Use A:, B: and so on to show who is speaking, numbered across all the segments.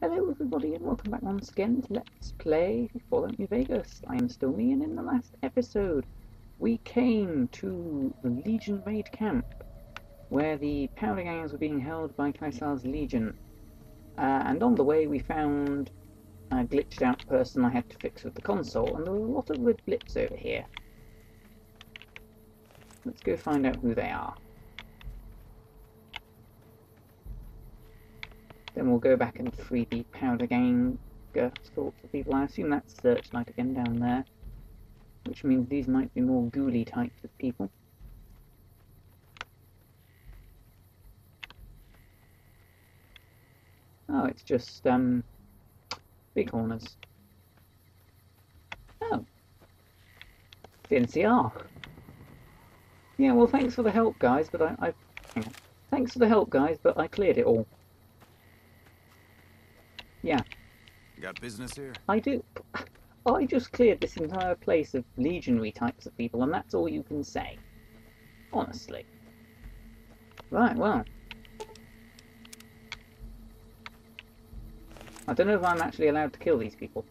A: Hello everybody and welcome back once again to Let's Play Fallout New Vegas. I am Stormy and in the last episode we came to the Legion raid camp where the powder gangs were being held by Caesar's Legion. Uh, and on the way we found a glitched out person I had to fix with the console and there were a lot of red blips over here. Let's go find out who they are. Then we'll go back and free the powder gang uh, sorts of people. I assume that's Searchlight again down there. Which means these might be more ghouly types of people. Oh, it's just, um, Bighorners. Oh. The NCR. Yeah, well, thanks for the help, guys, but I... I. Thanks for the help, guys, but I cleared it all. Yeah,
B: Got business here?
A: I do. I just cleared this entire place of legionary types of people, and that's all you can say. Honestly. Right, well. I don't know if I'm actually allowed to kill these people.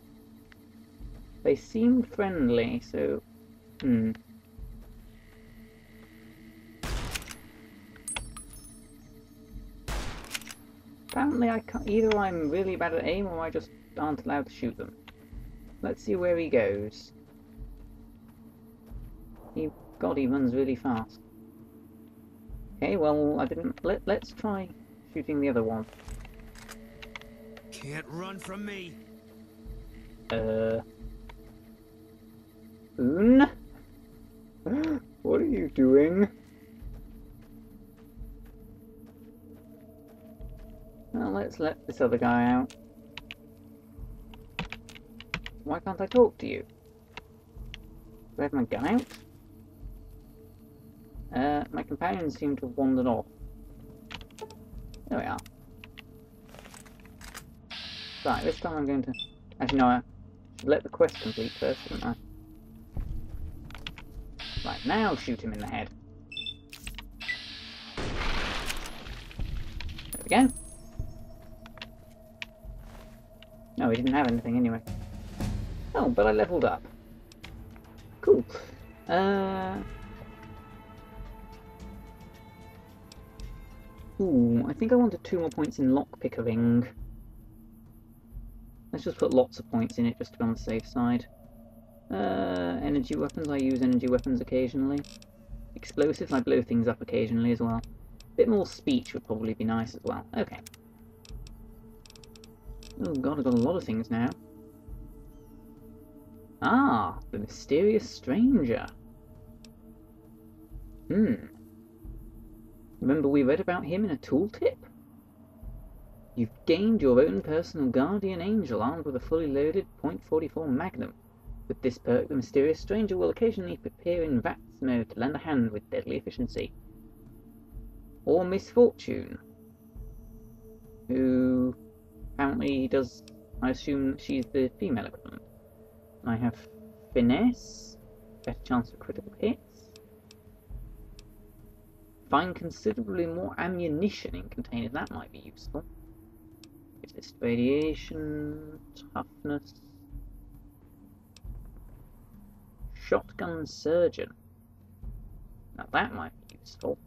A: They seem friendly, so... Hmm. Apparently I can't, either I'm really bad at aim or I just aren't allowed to shoot them. Let's see where he goes. He, God, he runs really fast. Okay, well, I didn't, let, let's try shooting the other one.
B: Can't run from me.
A: Uh... Boone? What are you doing? Let's let this other guy out. Why can't I talk to you? Do I have my gun out? Uh, my companions seem to have wandered off. There we are. Right, this time I'm going to... Actually, no, I let the quest complete first, shouldn't I? Right, now shoot him in the head. There we go. No, he didn't have anything anyway. Oh, but I leveled up. Cool. Uh... Ooh, I think I wanted two more points in lockpickering. Let's just put lots of points in it just to be on the safe side. Uh, energy weapons, I use energy weapons occasionally. Explosives, I blow things up occasionally as well. A bit more speech would probably be nice as well. Okay. Oh god, I've got a lot of things now. Ah, the mysterious stranger. Hmm. Remember we read about him in a tooltip? You've gained your own personal guardian angel armed with a fully loaded .44 Magnum. With this perk, the mysterious stranger will occasionally appear in VATS mode to lend a hand with deadly efficiency. Or Misfortune, who apparently does, I assume she's the female equivalent. I have Finesse, better chance for critical hits. Find considerably more ammunition in containers, that might be useful. Resist radiation, toughness. Shotgun surgeon. Now that might be useful.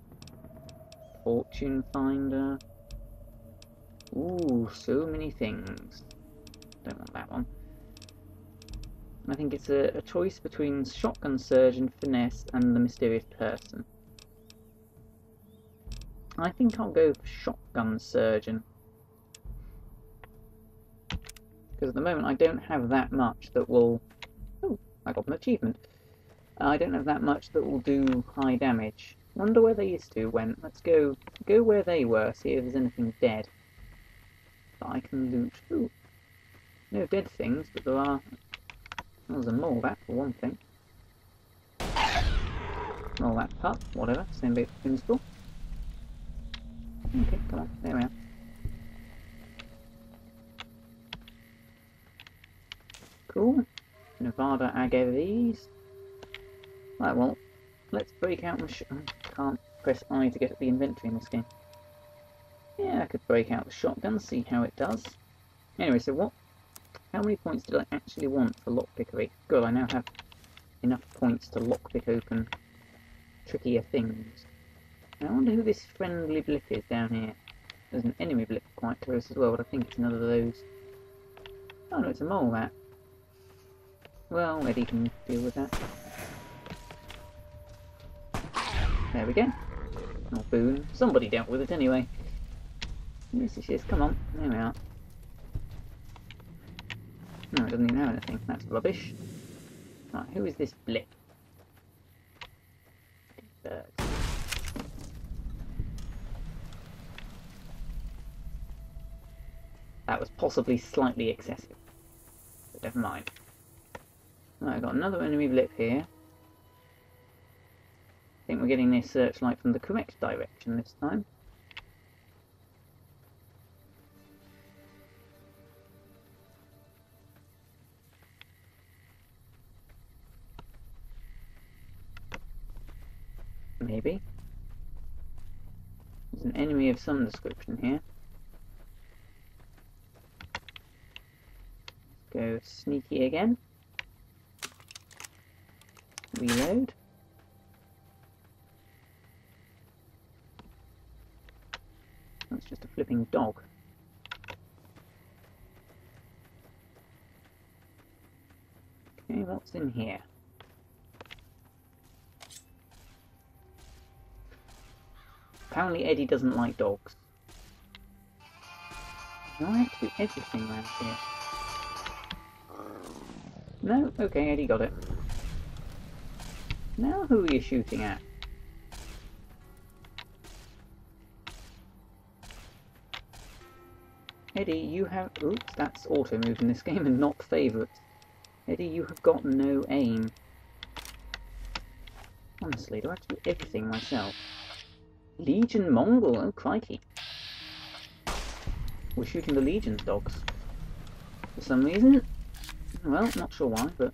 A: Fortune finder. Ooh, so many things. Don't want that one. I think it's a, a choice between shotgun surgeon, finesse, and the mysterious person. I think I'll go for shotgun surgeon. Because at the moment I don't have that much that will... Oh, I got an achievement. I don't have that much that will do high damage. Wonder where they used to went. Let's go go where they were, see if there's anything dead that I can loot. Ooh. No dead things, but there are... There's a mole rat for one thing. Mole rat pup, whatever, same bit principle. Okay, come on, there we are. Cool. Nevada Agaves. Right, well, let's break out sh can't press I to get at the inventory in this game. Yeah, I could break out the shotgun, see how it does. Anyway, so what? How many points did I actually want for lockpickery? Good, I now have enough points to lockpick open trickier things. I wonder who this friendly blip is down here. There's an enemy blip quite close as well, but I think it's another of those. Oh no, it's a mole rat. Well, Eddie can deal with that. There we go. Or Boone. Somebody dealt with it anyway. Yes, it is. Come on. There we are. No, it doesn't even have anything. That's rubbish. Right, who is this blip? Bird. That was possibly slightly excessive. But never mind. Right, I've got another enemy blip here. I think we're getting this searchlight from the correct direction this time. Maybe. There's an enemy of some description here. Let's Go sneaky again. Reload. That's just a flipping dog. Okay, what's in here? Apparently Eddie doesn't like dogs. Do I have to do everything around here? No? Okay, Eddie got it. Now who are you shooting at? Eddie, you have... Oops, that's auto move in this game and not favourite. Eddie, you have got no aim. Honestly, do I have to do everything myself? Legion mongrel, oh crikey. We're shooting the Legion's dogs. For some reason. Well, not sure why, but...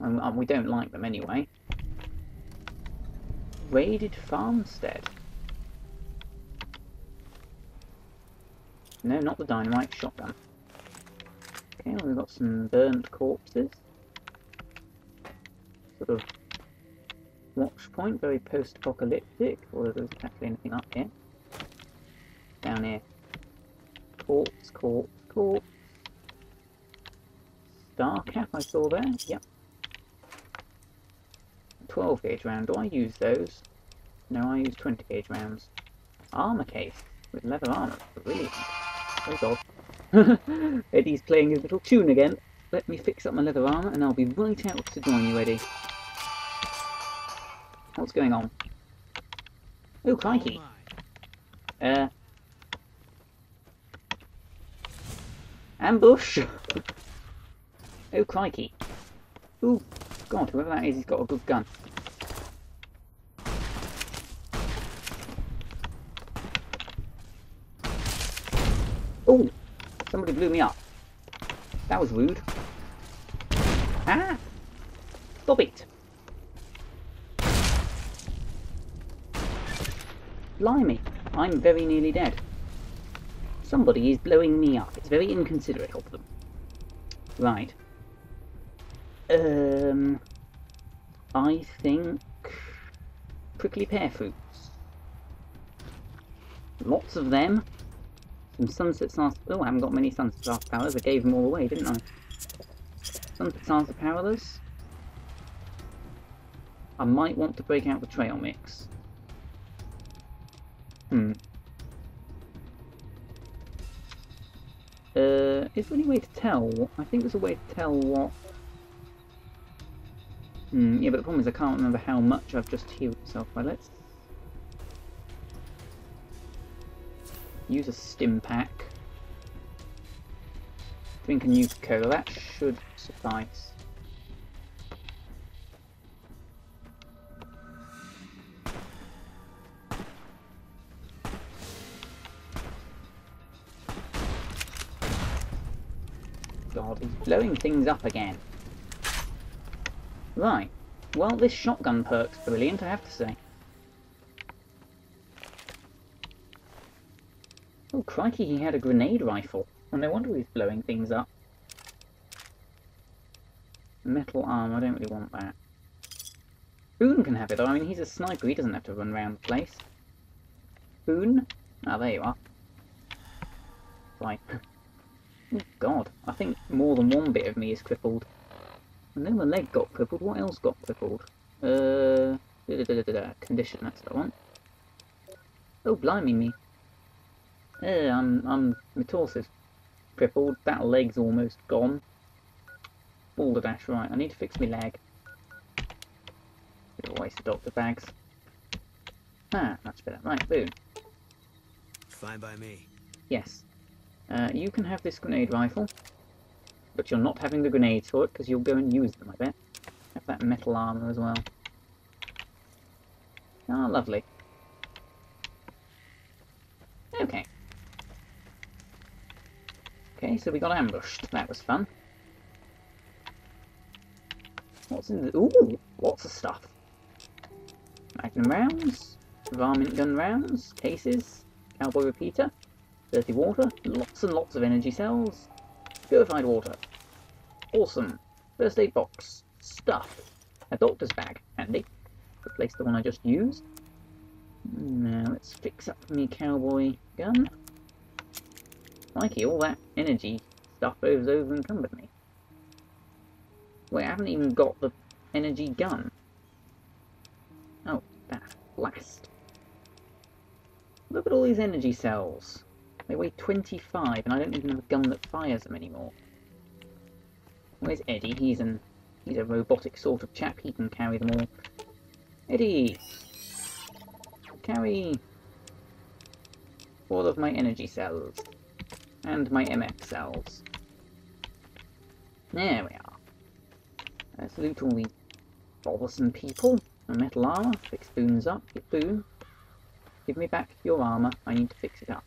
A: Um, um, we don't like them anyway. Raided Farmstead. No, not the dynamite, shotgun. Okay, well, we've got some burnt corpses. Sort of watch point, very post-apocalyptic, or there's actually anything up here. Down here. Corpse, corpse, corpse. Star cap I saw there, yep. 12 gauge round, do I use those? No, I use 20 gauge rounds. Armor case, with leather armor, brilliant. Very odd. Eddie's playing his little tune again. Let me fix up my leather armor and I'll be right out to join you, Eddie. What's going on? Oh, crikey. Uh. Ambush! oh, crikey. Oh, God, whoever that is, he's got a good gun. Oh! Somebody blew me up. That was rude. Ah! Stop it! Blimey, I'm very nearly dead. Somebody is blowing me up. It's very inconsiderate of them. Right. Um, I think prickly pear fruits. Lots of them. Some sunset stars. Oh, I haven't got many Sunset Sarsaparillas. I gave them all away, didn't I? Sunset stars are powerless. I might want to break out the trail mix. Hmm. Uh, is there any way to tell? I think there's a way to tell what... Hmm, yeah, but the problem is I can't remember how much I've just healed myself by. Let's... Use a stim pack. Drink a Nuka-Cola, that should suffice. Blowing things up again. Right. Well, this shotgun perk's brilliant, I have to say. Oh, crikey, he had a grenade rifle. Oh, no wonder he's blowing things up. Metal arm, I don't really want that. Boone can have it though, I mean he's a sniper, he doesn't have to run around the place. Boone? Ah, there you are. Right. Oh god, I think more than one bit of me is crippled. I know my leg got crippled, what else got crippled? Uh, da -da -da condition, that's what I want. Oh, blimey me. Uh, I'm, I'm, my torso's crippled, that leg's almost gone. Balderdash, right, I need to fix my leg. Bit of waste of doctor bags. Ah, much better. Right, Boone.
B: Fine by me.
A: Yes. Uh, you can have this grenade rifle, but you're not having the grenades for it because you'll go and use them, I bet. Have that metal armor as well. Ah, lovely. Okay. Okay, so we got ambushed. That was fun. What's in the... Ooh! Lots of stuff. Magnum rounds, varmint gun rounds, cases, cowboy repeater, dirty water, lots and lots of energy cells, purified water. Awesome. First aid box, stuff, a doctor's bag, handy. Replace the one I just used. Now let's fix up me cowboy gun. Mikey, all that energy stuff has over encumbered me. Wait, I haven't even got the energy gun. Oh, that blast. Look at all these energy cells. They weigh 25, and I don't even have a gun that fires them anymore. Where's Eddie? He's an he's a robotic sort of chap. He can carry them all. Eddie, carry all of my energy cells and my MF cells. There we are. Let's loot all these bothersome people. Metal armor, fix Boone's up. Get. Give me back your armor. I need to fix it up.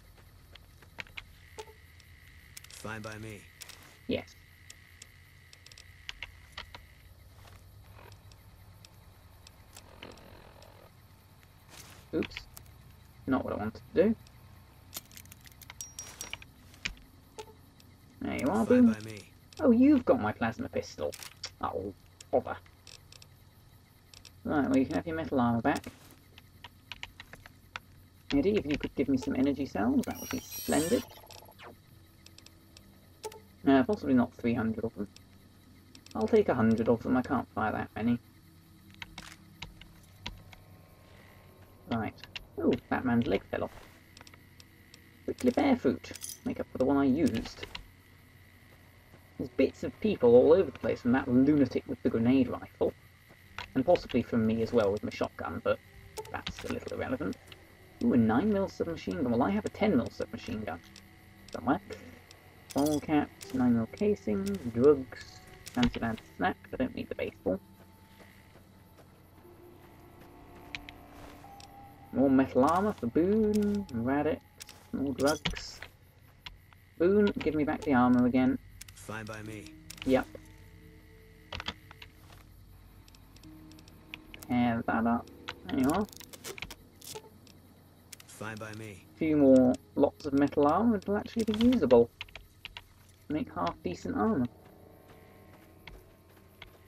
B: Fine by me.
A: Yes. Oops. Not what I wanted to do. There you are,
B: Fine
A: Boone.
B: by me.
A: Oh, you've got my plasma pistol. Oh, bother. Right, well you can have your metal armor back. Eddie, if you could give me some energy cells, that would be splendid. Uh, possibly not 300 of them. I'll take 100 of them, I can't fire that many. Right. Oh, that man's leg fell off. Prickly pear fruit. Make up for the one I used. There's bits of people all over the place from that lunatic with the grenade rifle. And possibly from me as well with my shotgun, but that's a little irrelevant. Ooh, a 9mm submachine gun. Well, I have a 10mm submachine gun. Somewhere. Ball caps, 9mm casings, drugs, fancy lad snack. I don't need the baseball. More metal armor for Boone, Rad-X, more drugs. Boone, give me back the armor again.
B: Fine by me.
A: Yep. And that up. There you are.
B: Fine by me.
A: A few more lots of metal armor it'll actually be usable. Make half decent armor.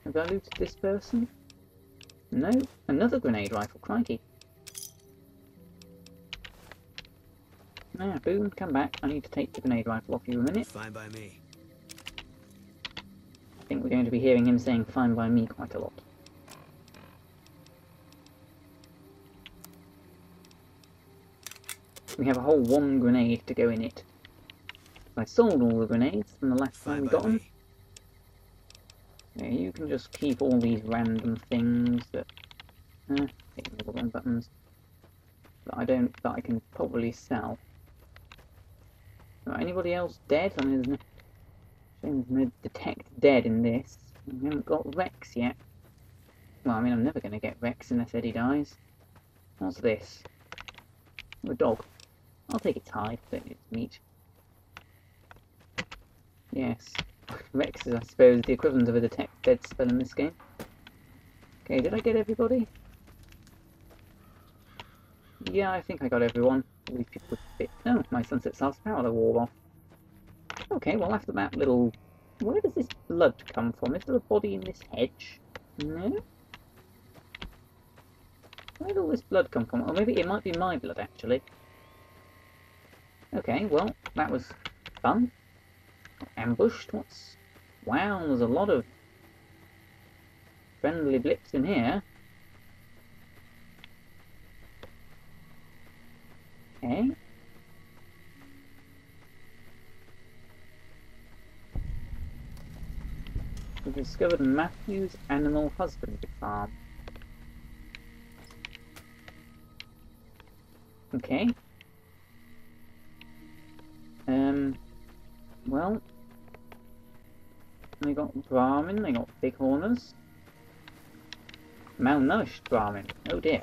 A: Have I looted this person? No. Another grenade rifle, crikey. Now, Boone! come back. I need to take the grenade rifle off you a minute.
B: Fine by me.
A: I think we're going to be hearing him saying fine by me quite a lot. We have a whole one grenade to go in it. I sold all the grenades from the last time we got them. Yeah, you can just keep all these random things that... Uh, the buttons. That I don't... that I can probably sell. Right, anybody else dead? I mean, there's no... shame there's no detect dead in this. We haven't got Rex yet. Well, I mean, I'm never going to get Rex unless Eddie dies. What's this? Oh, a dog. I'll take its hide, don't need its meat. Yes. Rex is, I suppose, the equivalent of a detect dead spell in this game. Okay, did I get everybody? Yeah, I think I got everyone. All these people bit. Oh, my Sunset Sarsaparilla wore off. Okay, well after that little... Where does this blood come from? Is there a body in this hedge? No? Where did all this blood come from? Or maybe it might be my blood, actually. Okay, well, that was fun. Ambushed, what's... Wow, there's a lot of friendly blips in here. Okay. We discovered Matthew's Animal Husbandry Farm. Okay. Um, well, they got Brahmin, they got big horners. Malnourished Brahmin, oh dear.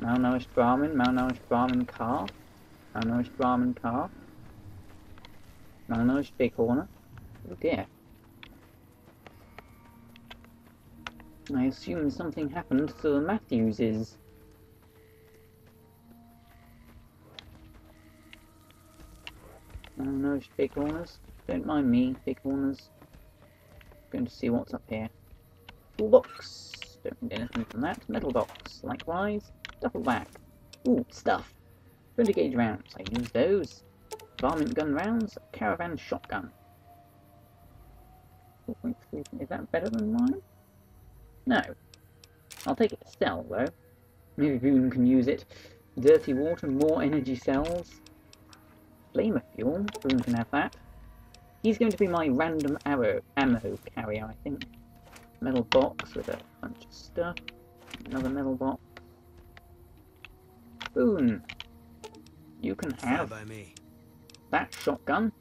A: Malnourished Brahmin, malnourished Brahmin calf, malnourished Brahmin calf, malnourished Bighorner, oh dear. I assume something happened to the Matthewses. Malnourished Bighorners. Don't mind me, Bighorners. Going to see what's up here. Toolbox. Don't need anything from that. Metal box. Likewise. Duffel bag. Ooh, stuff. 20 gauge rounds. I use those. Varmint gun rounds. Caravan shotgun. 4.3. Is that better than mine? No. I'll take it to sell, though. Maybe Boone can use it. Dirty water, more energy cells. Flamer fuel. Boone can have that. He's going to be my random arrow ammo carrier, I think. Metal box with a bunch of stuff. Another metal box. Boone. You can have
B: by me.
A: that shotgun.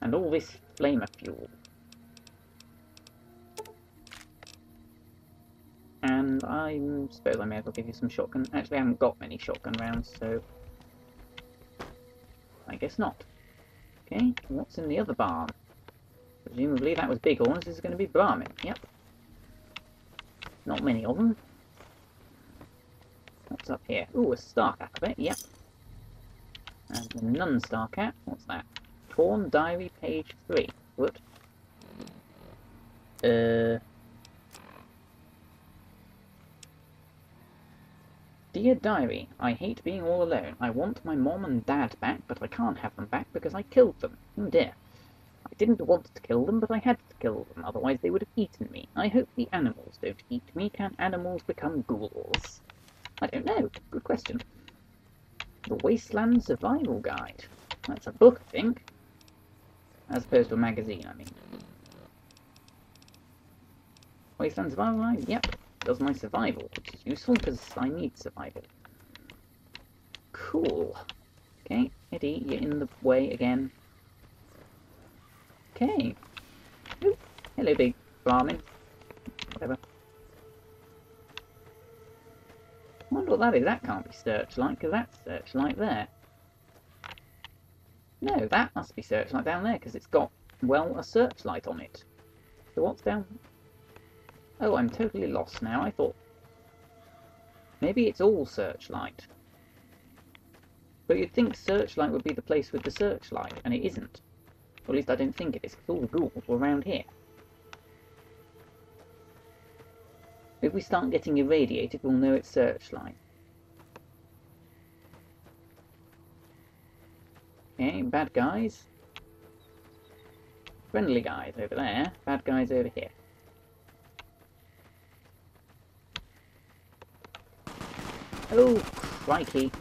A: And all this flamer fuel. And I suppose I may as well give you some shotgun. Actually, I haven't got many shotgun rounds, so I guess not. Okay, what's in the other barn? Presumably that was Bighorns. This is going to be Brahmin. Yep. Not many of them. What's up here? Ooh, a star cap, of it. Yep. And the non-star cap. What's that? Torn diary, page three. What? Uh. Dear Diary, I hate being all alone. I want my mom and dad back, but I can't have them back because I killed them. Oh dear. I didn't want to kill them, but I had to kill them, otherwise they would have eaten me. I hope the animals don't eat me. Can animals become ghouls? I don't know. Good question. The Wasteland Survival Guide. That's a book, I think. As opposed to a magazine, I mean. Wasteland Survival Guide? Yep. Does my survival, which is useful because I need survival. Cool. Okay, Eddie, you're in the way again. Okay. Oop. Hello, big Brahmin. Whatever. I wonder what that is. That can't be searchlight, because that's searchlight there. No, that must be searchlight down there, because it's got, well, a searchlight on it. So what's down... Oh, I'm totally lost now. I thought... Maybe it's all searchlight. But you'd think searchlight would be the place with the searchlight, and it isn't. Or at least I don't think it is, because all the ghouls were around here. If we start getting irradiated, we'll know it's searchlight. Okay, bad guys. Friendly guys over there, bad guys over here. Oh, crikey.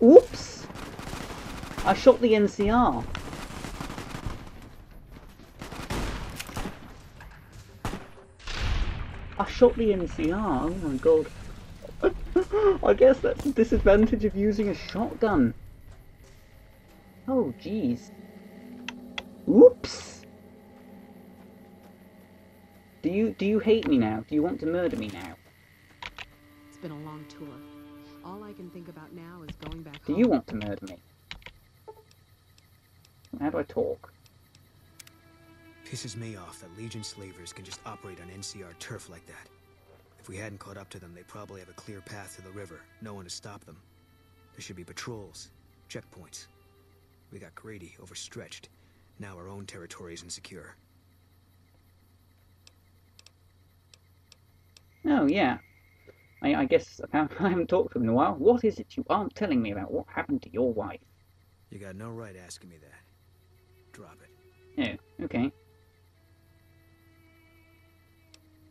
A: Oops! I shot the NCR. I shot the NCR, oh my god. I guess that's the disadvantage of using a shotgun. Oh jeez. Oops! Do you do you hate me now? Do you want to murder me now?
C: It's been a long tour. All I can think about now is going back
A: Do
C: home.
A: you want to murder me? How do I talk?
B: Pisses me off that Legion slavers can just operate on NCR turf like that. If we hadn't caught up to them, they'd probably have a clear path to the river. No one to stop them. There should be patrols, checkpoints. We got greedy, overstretched. Now our own territory is insecure.
A: Oh, yeah. I, I guess I haven't talked to him in a while. What is it you aren't telling me about? What happened to your wife?
B: You got no right asking me that. Drop it.
A: Oh, okay.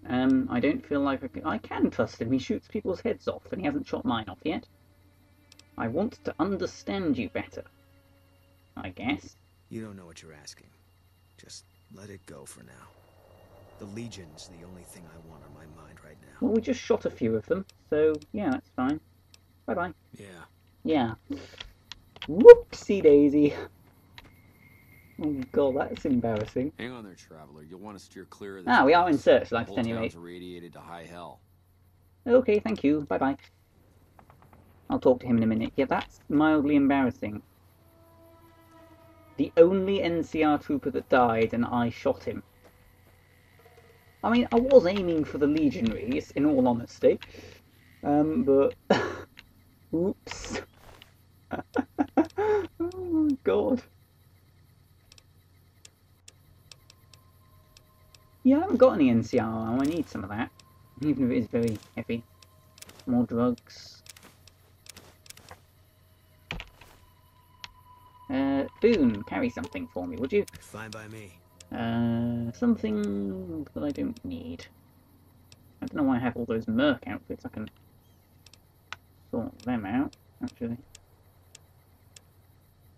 A: Um, I don't feel like I can, I can trust him. He shoots people's heads off, and he hasn't shot mine off yet. I want to understand you better. I guess.
B: You don't know what you're asking. Just let it go for now. The Legion's the only thing I want on my mind right now.
A: Well, we just shot a few of them, so yeah, that's fine. Bye bye.
B: Yeah.
A: Yeah. Whoopsie daisy. Oh god, that's embarrassing.
D: Hang on there, traveler. You'll want to steer clear of this.
A: Ah, we are in
D: place.
A: searchlight
D: The
A: at any rate.
D: town's irradiated to high hell.
A: Okay, thank you. Bye bye. I'll talk to him in a minute. Yeah, that's mildly embarrassing. The only NCR trooper that died, and I shot him. I mean, I was aiming for the legionaries, in all honesty. Um, but. Oops. oh my god. Yeah, I haven't got any NCR. I need some of that. Even if it is very heavy. More drugs. Uh, Boone, carry something for me, would you?
B: Fine by me.
A: Uh, something that I don't need. I don't know why I have all those Merc outfits. I can sort them out, actually.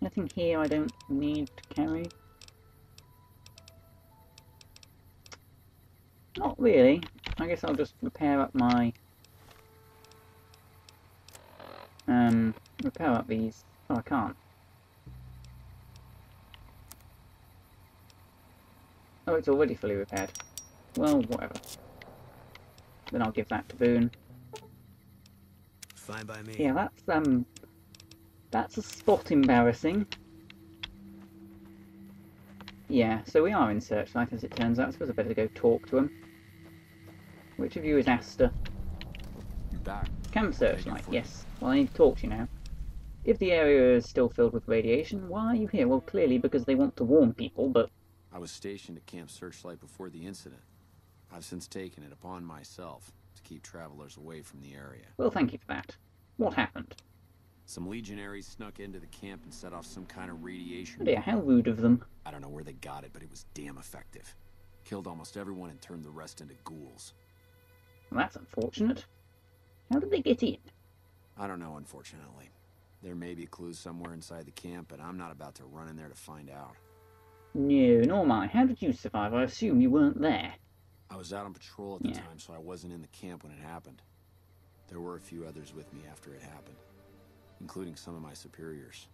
A: Nothing here I don't need to carry. Not really. I guess I'll just repair up my... Um, repair up these. Oh, I can't. Oh, it's already fully repaired. Well, whatever. Then I'll give that to Boone.
B: Fine by me.
A: Yeah, that's, um... That's a spot embarrassing. Yeah, so we are in Searchlight, as it turns out. I suppose I better go talk to him. Which of you is
D: Astor? Back.
A: Camp Searchlight, yes. Well, I need to talk to you now. If the area is still filled with radiation, why are you here? Well, clearly because they want to warn people, but
D: I was stationed at Camp Searchlight before the incident. I've since taken it upon myself to keep travelers away from the area.
A: well, thank you for that. What happened?
D: Some legionaries snuck into the camp and set off some kind of radiation.
A: Oh dear, how rude of them.
D: I don't know where they got it, but it was damn effective. Killed almost everyone and turned the rest into ghouls.
A: Well, that's unfortunate. How did they get in?
D: I don't know, unfortunately. There may be clues somewhere inside the camp, but I'm not about to run in there to find out.
A: No, nor am I. How did you survive? I assume you weren't there.
D: I was out on patrol at the
A: Yeah.
D: time, so I wasn't in the camp when it happened. There were a few others with me after it happened, including some of my superiors.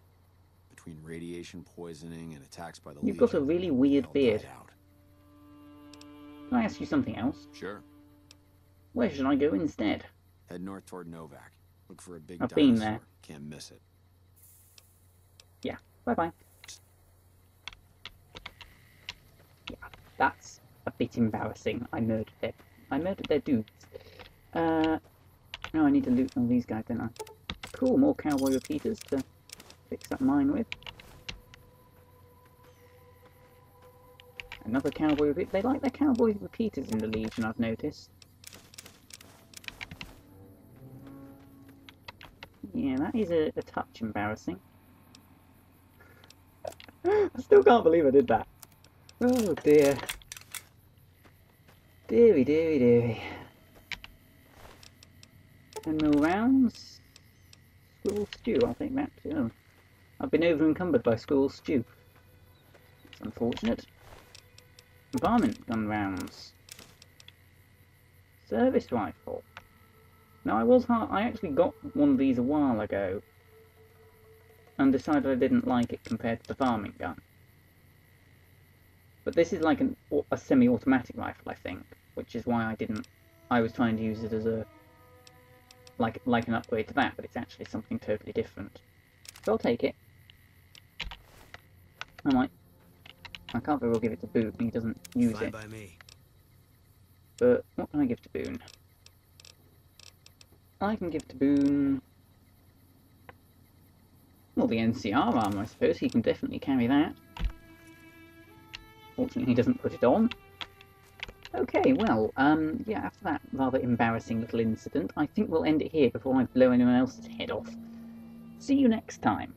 D: Between radiation poisoning and attacks by the
A: You've got a really weird beard. Can I ask you something else?
D: Sure.
A: Where should I go instead?
D: Head north toward Novak. Look for a big
A: I've
D: dinosaur.
A: been there.
D: Can't miss it.
A: Yeah. Bye bye. That's a bit embarrassing. I murdered their, I murdered their dudes. Uh, now I need to loot all these guys, don't I? Cool, more cowboy repeaters to fix up mine with. Another cowboy repeater. They like their cowboy repeaters in the Legion, I've noticed. Yeah, that is a, a touch embarrassing. I still can't believe I did that. Oh dear. Deary, deary, deary. Ten mil rounds. School stew, I'll take that too. I've been over encumbered by school stew. It's unfortunate. Varmint gun rounds. Service rifle. Now I was hard, I actually got one of these a while ago and decided I didn't like it compared to the varmint gun. But this is like an, a semi-automatic rifle, I think, which is why I didn't. I was trying to use it as a like like an upgrade to that, but it's actually something totally different. So I'll take it. I might I can't very well give it to Boone. He doesn't use
B: Fine
A: it.
B: by me.
A: But what can I give to Boone? I can give to Boone. Well, the NCR armor, I suppose. He can definitely carry that. Fortunately, he doesn't put it on. Okay, well, um, yeah, after that rather embarrassing little incident, I think we'll end it here before I blow anyone else's head off. See you next time.